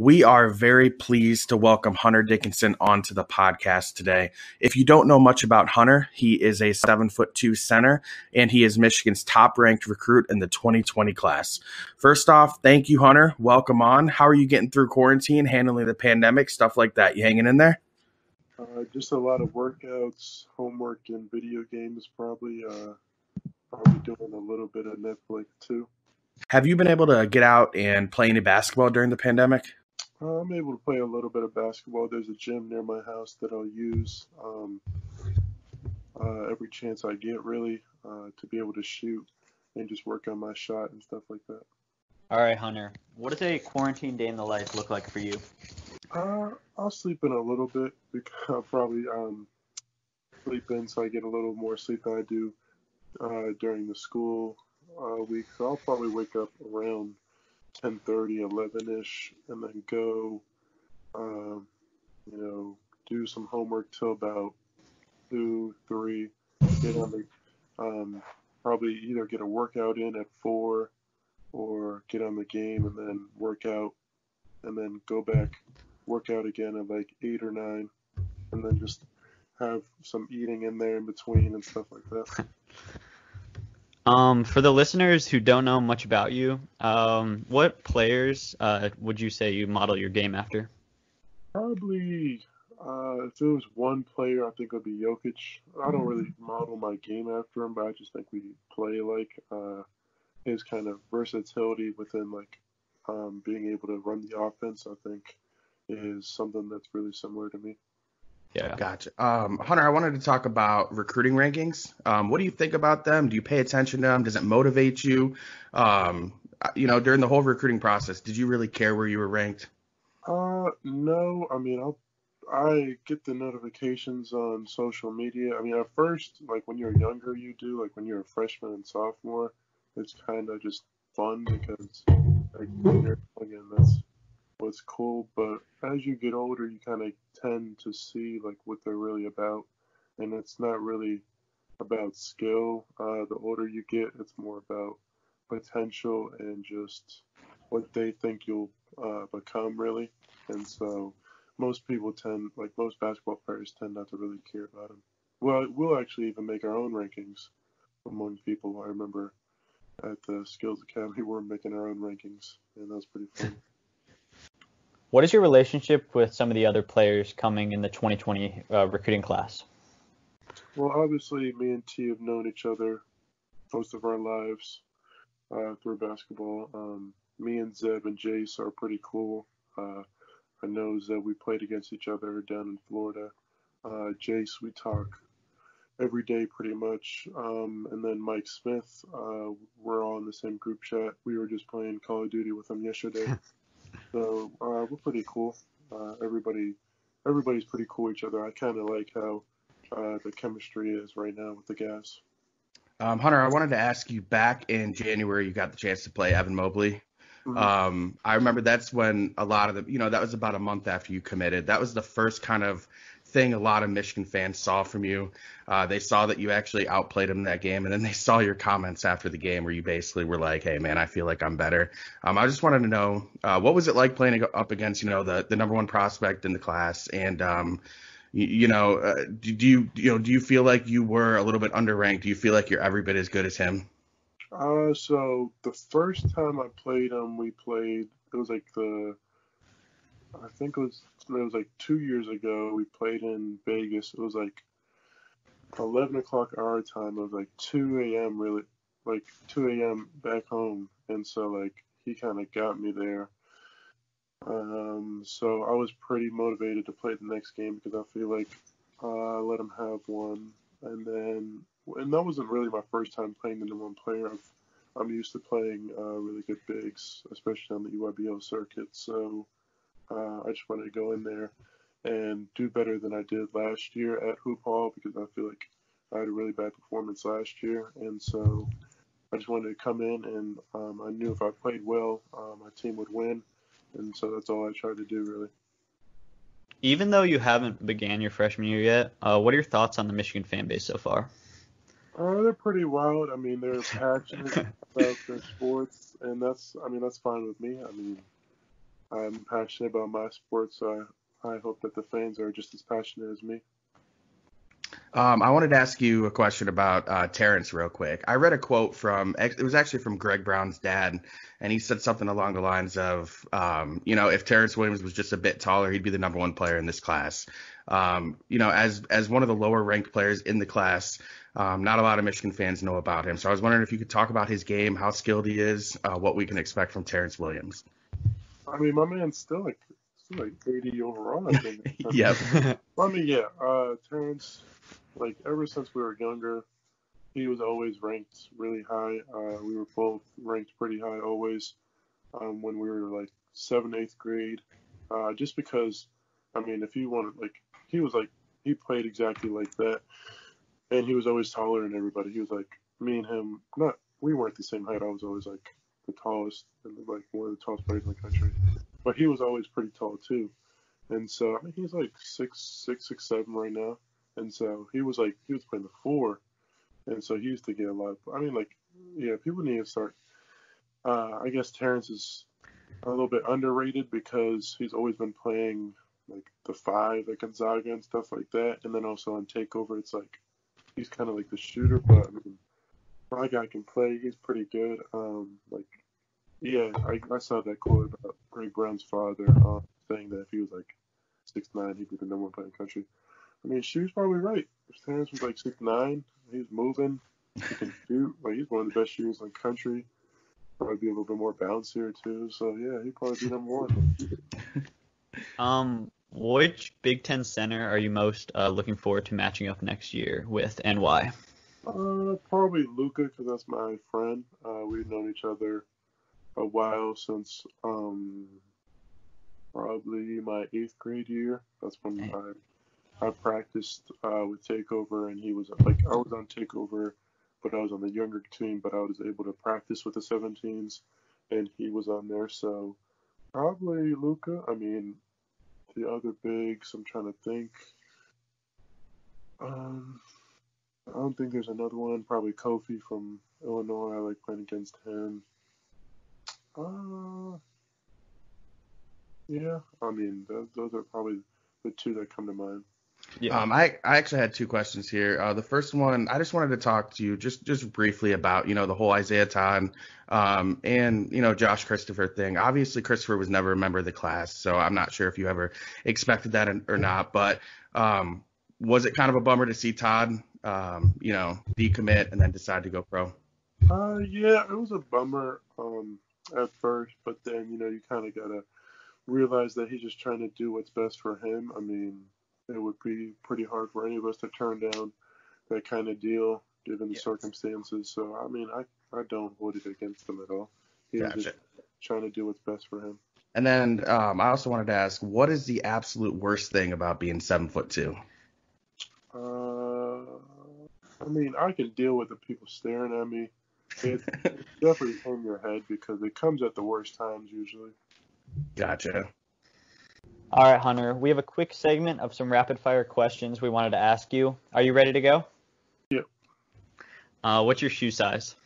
We are very pleased to welcome Hunter Dickinson onto the podcast today. If you don't know much about Hunter, he is a seven foot two center, and he is Michigan's top ranked recruit in the 2020 class. First off, thank you, Hunter. Welcome on. How are you getting through quarantine, handling the pandemic, stuff like that? You hanging in there? Uh, just a lot of workouts, homework, and video games. Probably, uh, probably doing a little bit of Netflix too. Have you been able to get out and play any basketball during the pandemic? Uh, I'm able to play a little bit of basketball. There's a gym near my house that I'll use um, uh, every chance I get, really, uh, to be able to shoot and just work on my shot and stuff like that. All right, Hunter. What does a quarantine day in the life look like for you? Uh, I'll sleep in a little bit because I'll probably um, sleep in so I get a little more sleep than I do uh, during the school uh, week. So I'll probably wake up around 10:30, 11ish, and then go, um, you know, do some homework till about two, three. Get on the, um, probably either get a workout in at four, or get on the game and then work out, and then go back, work out again at like eight or nine, and then just have some eating in there in between and stuff like that. Um, for the listeners who don't know much about you, um, what players uh, would you say you model your game after? Probably, uh, if it was one player, I think it would be Jokic. I don't really model my game after him, but I just think we play like uh, his kind of versatility within like um, being able to run the offense. I think is something that's really similar to me. Yeah. Gotcha. Um, Hunter, I wanted to talk about recruiting rankings. Um, what do you think about them? Do you pay attention to them? Does it motivate you? Um, you know, during the whole recruiting process, did you really care where you were ranked? Uh, no. I mean, I'll, I get the notifications on social media. I mean, at first, like when you're younger, you do. Like when you're a freshman and sophomore, it's kind of just fun because like when you're again, that's what's cool. But as you get older, you kind of tend to see like what they're really about, and it's not really about skill. Uh, the older you get, it's more about potential and just what they think you'll uh, become, really. And so most people tend, like most basketball players, tend not to really care about them. Well, we'll actually even make our own rankings among people. I remember at the Skills Academy, we're making our own rankings, and that was pretty fun. What is your relationship with some of the other players coming in the 2020 uh, recruiting class? Well, obviously, me and T have known each other most of our lives uh, through basketball. Um, me and Zeb and Jace are pretty cool. Uh, I know Zeb, we played against each other down in Florida. Uh, Jace, we talk every day pretty much. Um, and then Mike Smith, uh, we're all in the same group chat. We were just playing Call of Duty with him yesterday. So uh, we're pretty cool. Uh, everybody, everybody's pretty cool with each other. I kind of like how uh, the chemistry is right now with the guys. Um, Hunter, I wanted to ask you back in January, you got the chance to play Evan Mobley. Mm-hmm. Um, I remember that's when a lot of the, you know, that was about a month after you committed. That was the first kind of thing a lot of Michigan fans saw from you. Uh, they saw that you actually outplayed them that game, and then they saw your comments after the game where you basically were like, "Hey, man, I feel like I'm better." Um, I just wanted to know uh, what was it like playing up against you know the the number one prospect in the class, and um, you, you, know, uh, do, do you you know do you feel like you were a little bit underranked? Do you feel like you're every bit as good as him? Uh, so the first time I played him, we played. It was like the I think it was it was like two years ago. We played in Vegas. It was like 11 o'clock our time. It was like 2 a.m. really, like 2 a.m. back home. And so like he kind of got me there. Um, so I was pretty motivated to play the next game because I feel like uh, I let him have one. And then, and that wasn't really my first time playing the number one player. I've, I'm used to playing uh, really good bigs, especially on the EYBL circuit. So uh, I just wanted to go in there and do better than I did last year at Hoop Hall because I feel like I had a really bad performance last year, and so I just wanted to come in and um, I knew if I played well, uh, my team would win, and so that's all I tried to do really. Even though you haven't began your freshman year yet, uh, what are your thoughts on the Michigan fan base so far? Uh, they're pretty wild. I mean, they're passionate about their sports, and that's I mean that's fine with me. I mean, I'm passionate about my sport, so I, I hope that the fans are just as passionate as me. Um, I wanted to ask you a question about uh, Terrence real quick. I read a quote from it was actually from Greg Brown's dad, and he said something along the lines of, um, you know, if Terrence Williams was just a bit taller, he'd be the number one player in this class. Um, you know, as as one of the lower ranked players in the class, um, not a lot of Michigan fans know about him. So I was wondering if you could talk about his game, how skilled he is, uh, what we can expect from Terrence Williams. I mean, my man's still like still like 80 overall. I think. yep. I mean, yeah, uh, Terrence like ever since we were younger, he was always ranked really high. Uh, we were both ranked pretty high always um, when we were like seventh, eighth grade. Uh, just because, I mean, if you wanted, like, he was like, he played exactly like that. And he was always taller than everybody. He was like, me and him, not, we weren't the same height. I was always like the tallest like one of the tallest players in the country. But he was always pretty tall too. And so, I mean, he's like six, six, six, seven right now. And so he was like, he was playing the four. And so he used to get a lot of, I mean, like, yeah, people need to start. Uh, I guess Terrence is a little bit underrated because he's always been playing like the five at Gonzaga and stuff like that. And then also on Takeover, it's like he's kind of like the shooter, but I mean, my guy can play. He's pretty good. Um, like, yeah, I, I saw that quote about Greg Brown's father uh, saying that if he was like six nine, he'd be the number one player in the country. I mean, she was probably right. If Terrence was like six nine, he's moving, he can shoot. Like he's one of the best shooters in the country. Probably be a little bit more bouncier too. So yeah, he'd probably be number one. um, which Big Ten center are you most uh, looking forward to matching up next year with, and why? Uh, probably Luka because that's my friend. Uh, we've known each other a while since um probably my eighth grade year. That's when I I practiced uh, with Takeover, and he was like I was on Takeover, but I was on the younger team, but I was able to practice with the 17s, and he was on there. So probably Luka. I mean, the other bigs. I'm trying to think. Um, I don't think there's another one. Probably Kofi from Illinois. I like playing against him. Uh, yeah. I mean, those, those are probably the two that come to mind. Yeah. Um, I, I actually had two questions here. Uh, the first one, I just wanted to talk to you just just briefly about you know the whole Isaiah Todd um, and you know Josh Christopher thing. Obviously, Christopher was never a member of the class, so I'm not sure if you ever expected that or not. But um, was it kind of a bummer to see Todd, um, you know, decommit and then decide to go pro? Uh, yeah, it was a bummer um, at first, but then you know you kind of gotta realize that he's just trying to do what's best for him. I mean it would be pretty hard for any of us to turn down that kind of deal given the yes. circumstances. So I mean, I I don't hold it against him at all. He's gotcha. just trying to do what's best for him. And then um, I also wanted to ask, what is the absolute worst thing about being seven foot two? Uh, I mean, I can deal with the people staring at me. It's, it's definitely in your head because it comes at the worst times usually. Gotcha. All right, Hunter. We have a quick segment of some rapid fire questions we wanted to ask you. Are you ready to go? Yep. Uh, what's your shoe size?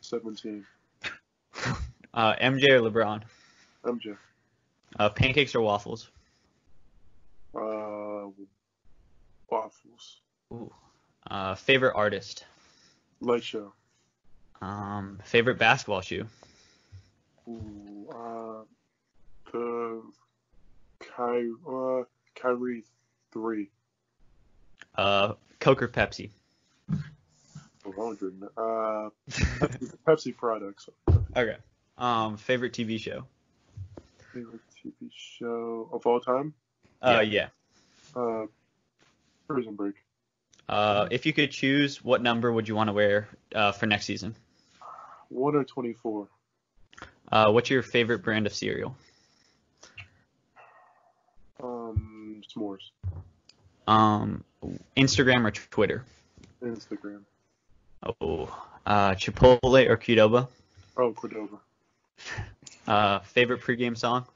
17. uh, MJ or LeBron? MJ. Uh, pancakes or waffles? Uh, waffles. Ooh. Uh, favorite artist? Lightshow. Um, favorite basketball shoe? Ooh, uh, the Ky- uh, Kyrie three. Uh, Coke or Pepsi? Uh, Pepsi products. Okay. Um, favorite TV show? Favorite TV show of all time? Uh, yeah. Uh, Prison Break. Uh, if you could choose, what number would you want to wear uh, for next season? One or twenty-four. Uh, what's your favorite brand of cereal? s'mores? Um, Instagram or Twitter? Instagram. Oh, uh, Chipotle or Qdoba? Oh, Qdoba. Uh, favorite pregame song?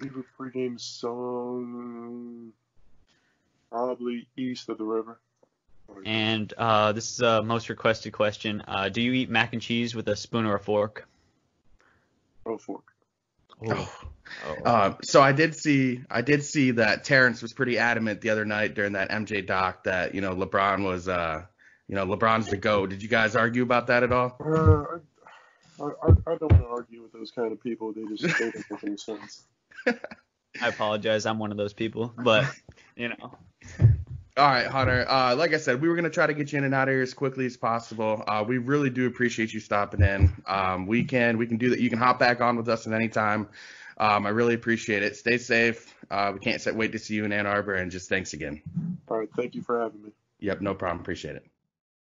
Favorite pregame song? Probably East of the River. And uh, this is a most requested question. Uh, do you eat mac and cheese with a spoon or a fork? Oh, fork. Oh. Oh. Um, so I did see I did see that Terrence was pretty adamant the other night during that MJ doc that you know LeBron was uh you know LeBron's the go. Did you guys argue about that at all? Uh, I, I, I don't want to argue with those kind of people. They just they don't make any sense. I apologize. I'm one of those people, but you know. All right, Hunter. Uh, like I said, we were gonna try to get you in and out of here as quickly as possible. Uh, we really do appreciate you stopping in. Um, we can we can do that. You can hop back on with us at any time. Um, I really appreciate it. Stay safe. Uh, we can't wait to see you in Ann Arbor, and just thanks again. All right, thank you for having me. Yep, no problem. Appreciate it.